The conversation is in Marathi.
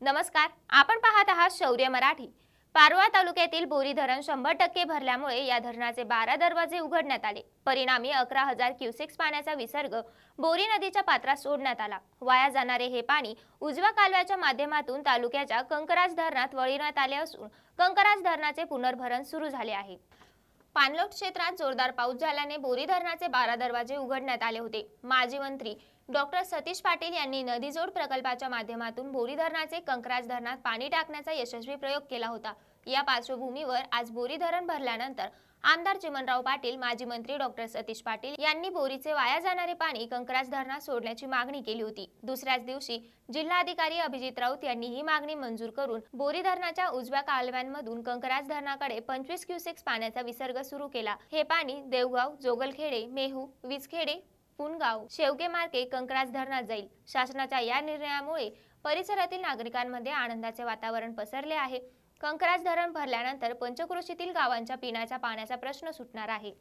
नमस्कार आपण पाहत आहात शौर्य मराठी. पारवा तालुक्यातील बोरी धरण शंभर टक्के भरल्यामुळे या धरणाचे बारा दरवाजे उघडण्यात आले. परिणामी अकरा हजार क्युसेक्स पाण्याचा विसर्ग बोरी नदीच्या पात्रात सोडण्यात आला. वाया जाणारे हे पाणी उजव्या कालव्याच्या माध्यमातून तालुक्याच्या कंकराज धरणात वळविण्यात आले असून कंकराज धरणाचे पुनर्भरण सुरू झाले आहे. पाणलोट क्षेत्रात जोरदार पाऊस झाल्याने बोरी धरणाचे बारा दरवाजे उघडण्यात आले होते. माजी मंत्री डॉक्टर सतीश पाटील यांनी नदीजोड प्रकल्पाच्या माध्यमातून बोरी धरणाचे कंकराज धरणात पाणी टाकण्याचा यशस्वी प्रयोग केला होता. या पार्श्वभूमीवर आज बोरी धरण भरल्यानंतर आमदार चिमनराव पाटील माजी मंत्री डॉक्टर सतीश पाटील यांनी बोरीचे वाया जाणारे पाणी कंकराज धरणात सोडण्याची मागणी केली होती. दुसऱ्याच दिवशी जिल्हाधिकारी अभिजित राऊत यांनी ही मागणी मंजूर करून बोरी धरणाच्या उजव्या कालव्यांमधून कंकराज धरणाकडे पंचवीस क्युसेक्स पाण्याचा विसर्ग सुरू केला. हे पाणी देवगाव जोगलखेडे मेहू विजखेडे पुनगाव शेवगे मार्गे कंकराज धरणात जाईल. शासनाच्या या निर्णयामुळे परिसरातील नागरिकांमध्ये आनंदाचे वातावरण पसरले आहे. कंकराज धरण भरल्यानंतर पंचक्रोशीतील गावांच्या पिण्याच्या पाण्याचा प्रश्न सुटणार आहे.